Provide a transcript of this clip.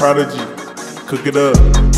Prodigy, cook it up.